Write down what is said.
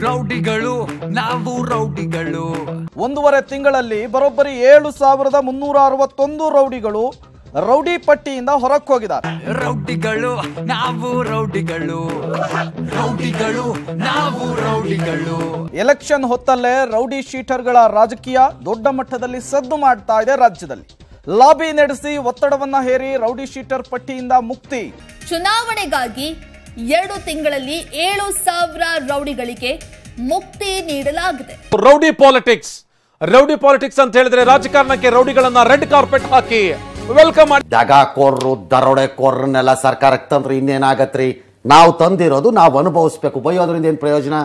ರೌಡಿಗಳು ನಾವು ರೌಡಿಗಳು. ಒಂದೂವರೆ ತಿಂಗಳಲ್ಲಿ ಬರೋಬ್ಬರಿ ಏಳು ಸಾವಿರದ ಮುನ್ನೂರ ಅರವತ್ತೊಂದು ರೌಡಿಗಳು ರೌಡಿ ಪಟ್ಟಿಯಿಂದ ಹೊರಕ್ಕೆ ಹೋಗಿದ್ದಾರೆ. ರೌಡಿಗಳು ನಾವು ರೌಡಿಗಳು. ರೌಡಿಗಳು ನಾವು ರೌಡಿಗಳು. ಎಲೆಕ್ಷನ್ ಹೊತ್ತಲ್ಲೇ ರೌಡಿ ಶೀಟರ್ಗಳ ರಾಜಕೀಯ ದೊಡ್ಡ ಮಟ್ಟದಲ್ಲಿ ಸದ್ದು ಮಾಡ್ತಾ ಇದೆ ರಾಜ್ಯದಲ್ಲಿ. ಲಾಬಿ ನಡೆಸಿ ಒತ್ತಡವನ್ನ ಹೇರಿ ರೌಡಿ ಶೀಟರ್ ಪಟ್ಟಿಯಿಂದ ಮುಕ್ತಿ. ಚುನಾವಣೆಗಾಗಿ ಎರಡು ತಿಂಗಳಲ್ಲಿ ಏಳು ಸಾವಿರ ರೌಡಿಗಳಿಗೆ ಮುಕ್ತಿ ನೀಡಲಾಗಿದೆ. Rowdy politics. ರೌಡಿ ಪಾಲಿಟಿಕ್ಸ್ ಅಂತ ಹೇಳಿದ್ರೆ ರಾಜಕಾರಣಕ್ಕೆ ರೌಡಿಗಳನ್ನ ರೆಡ್ ಕಾರ್ಪೆಟ್ ಹಾಕಿ ವೆಲ್ಕಮ್ ಮಾಡಿ. ದರೋಡೆ ಕೋರ್ರನ್ನೆಲ್ಲ ಸರ್ಕಾರಕ್ಕೆ ತಂದ್ರೆ ಇನ್ನೇನಾಗತ್ರಿ? ನಾವು ತಂದಿರೋದು ನಾವು ಅನುಭವಿಸ್ಬೇಕು. ಬೈಯೋದ್ರಿಂದ ಏನ್ ಪ್ರಯೋಜನ?